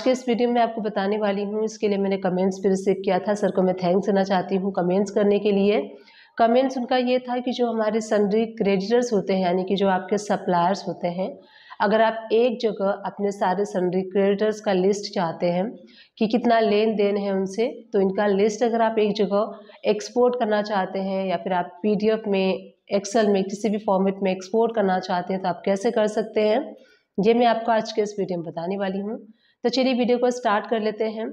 आज के इस वीडियो में आपको बताने वाली हूँ, इसके लिए मैंने कमेंट्स भी रिसीव किया था। सर को मैं थैंक्स देना चाहती हूँ कमेंट्स करने के लिए। कमेंट्स उनका ये था कि जो हमारे सनरी क्रेडिटर्स होते हैं, यानी कि जो आपके सप्लायर्स होते हैं, अगर आप एक जगह अपने सारे सनरी क्रेडिटर्स का लिस्ट चाहते हैं कि कितना लेन देन है उनसे तो इनका लिस्ट अगर आप एक जगह एक्सपोर्ट करना चाहते हैं या फिर आप पीडीएफ में एक्सेल में, किसी भी फॉर्मेट में एक्सपोर्ट करना चाहते हैं तो आप कैसे कर सकते हैं? ये मैं आपको आज के इस वीडियो में बताने वाली हूँ। तो चलिए वीडियो को स्टार्ट कर लेते हैं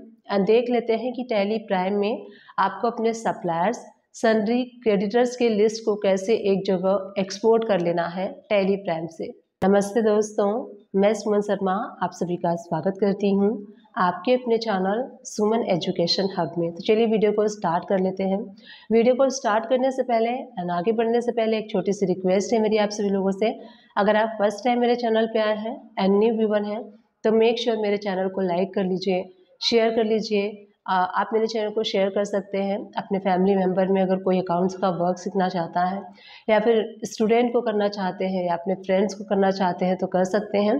देख लेते हैं कि टैली प्राइम में आपको अपने सप्लायर्स सनरी क्रेडिटर्स के लिस्ट को कैसे एक जगह एक्सपोर्ट कर लेना है टैली प्राइम से। नमस्ते दोस्तों, मैं सुमन शर्मा, आप सभी का स्वागत करती हूँ आपके अपने चैनल सुमन एजुकेशन हब में। तो चलिए वीडियो को स्टार्ट कर लेते हैं। वीडियो को स्टार्ट करने से पहले एंड आगे बढ़ने से पहले एक छोटी सी रिक्वेस्ट है मेरी आप सभी लोगों से। अगर आप फ़र्स्ट टाइम मेरे चैनल पे आए हैं एंड न्यू व्यूवर हैं तो मेक श्योर sure मेरे चैनल को लाइक कर लीजिए शेयर कर लीजिए। आप मेरे चैनल को शेयर कर सकते हैं अपने फैमिली मेंबर में अगर कोई अकाउंट्स का वर्क सीखना चाहता है, या फिर स्टूडेंट को करना चाहते हैं या अपने फ्रेंड्स को करना चाहते हैं तो कर सकते हैं।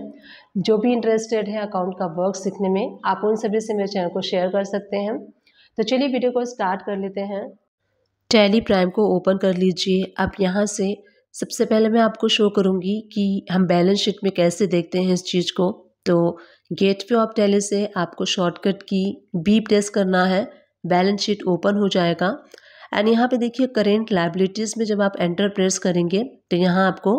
जो भी इंटरेस्टेड है अकाउंट का वर्क सीखने में, आप उन सभी से मेरे चैनल को शेयर कर सकते हैं। तो चलिए वीडियो को स्टार्ट कर लेते हैं। टैली प्राइम को ओपन कर लीजिए। अब यहाँ से सबसे पहले मैं आपको शो करूँगी कि हम बैलेंस शीट में कैसे देखते हैं इस चीज़ को। तो गेट वे ऑफ़ टैली से आपको शॉर्टकट की बी प्रेस करना है, बैलेंस शीट ओपन हो जाएगा। एंड यहाँ पे देखिए करेंट लाइबिलिटीज़ में जब आप एंटर प्रेस करेंगे तो यहाँ आपको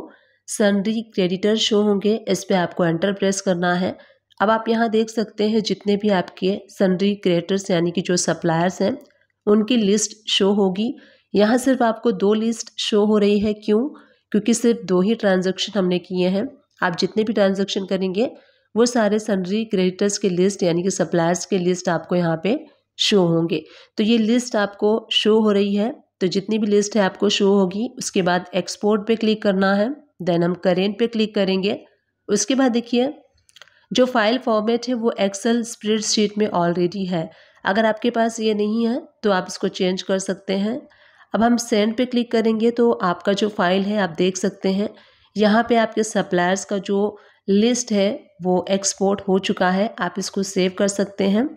सनरी क्रेडिटर शो होंगे, इस पर आपको एंटर प्रेस करना है। अब आप यहाँ देख सकते हैं जितने भी आपके सनरी क्रिएटर्स यानी कि जो सप्लायर्स हैं, उनकी लिस्ट शो होगी। यहाँ सिर्फ़ आपको दो लिस्ट शो हो रही है। क्यों? क्योंकि सिर्फ़ दो ही ट्रांजेक्शन हमने किए हैं। आप जितने भी ट्रांजेक्शन करेंगे वो सारे सनरी क्रेडिटर्स के लिस्ट यानी कि सप्लायर्स के लिस्ट आपको यहाँ पे शो होंगे। तो ये लिस्ट आपको शो हो रही है तो जितनी भी लिस्ट है आपको शो होगी। उसके बाद एक्सपोर्ट पे क्लिक करना है देन हम करेंट पे क्लिक करेंगे। उसके बाद देखिए, जो फ़ाइल फॉर्मेट है वो एक्सेल स्प्रेड शीट में ऑलरेडी है। अगर आपके पास ये नहीं है तो आप इसको चेंज कर सकते हैं। अब हम सेंड पे क्लिक करेंगे तो आपका जो फ़ाइल है, आप देख सकते हैं। यहाँ पे आपके सप्लायर्स का जो लिस्ट है, वो एक्सपोर्ट हो चुका है, आप इसको सेव कर सकते हैं।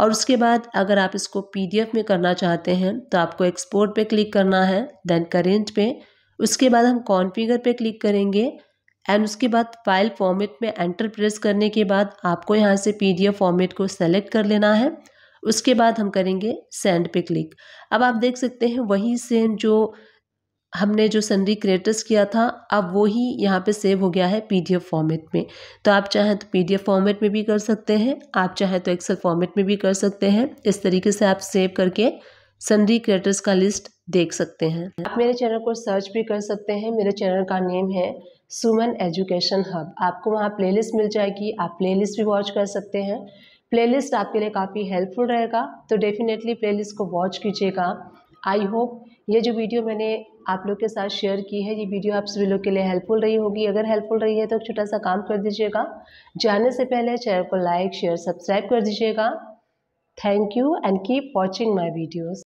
और उसके बाद अगर आप इसको पीडीएफ में करना चाहते हैं तो आपको एक्सपोर्ट पे क्लिक करना है देन करेंट पे। उसके बाद हम कॉन्फ़िगर पे क्लिक करेंगे एंड उसके बाद फ़ाइल फॉर्मेट में एंटर प्रेस करने के बाद आपको यहाँ से पीडीएफ फॉर्मेट को सेलेक्ट कर लेना है। उसके बाद हम करेंगे सेंड पे क्लिक अब आप देख सकते हैं, वही सेम जो हमने जो सनरी क्रिएटर्स किया था, अब वो ही यहाँ पे सेव हो गया है पीडीएफ फॉर्मेट में। तो आप चाहें तो पीडीएफ फॉर्मेट में भी कर सकते हैं, आप चाहें तो एक्सेल फॉर्मेट में भी कर सकते हैं। इस तरीके से आप सेव करके सनरी क्रिएटर्स का लिस्ट देख सकते हैं। आप मेरे चैनल को सर्च भी कर सकते हैं। मेरे चैनल का नेम है सुमन एजुकेशन हब आपको वहाँ प्लेलिस्ट मिल जाएगी, आप प्लेलिस्ट भी वॉच कर सकते हैं। प्लेलिस्ट आपके लिए काफ़ी हेल्पफुल रहेगा। तो डेफिनेटली प्लेलिस्ट को वॉच कीजिएगा। आई होप ये जो वीडियो मैंने आप लोग के साथ शेयर की है, ये वीडियो आप सभी लोग के लिए हेल्पफुल रही होगी। अगर हेल्पफुल रही है तो एक छोटा सा काम कर दीजिएगा। जाने से पहले चैनल को लाइक, शेयर, सब्सक्राइब कर दीजिएगा। Thank you and keep watching my videos